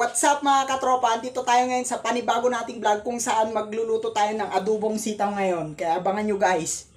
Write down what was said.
What's up mga katropa? Andito tayo ngayon sa panibago nating vlog kung saan magluluto tayo ng adubong sitaw ngayon. Kaya abangan nyo guys.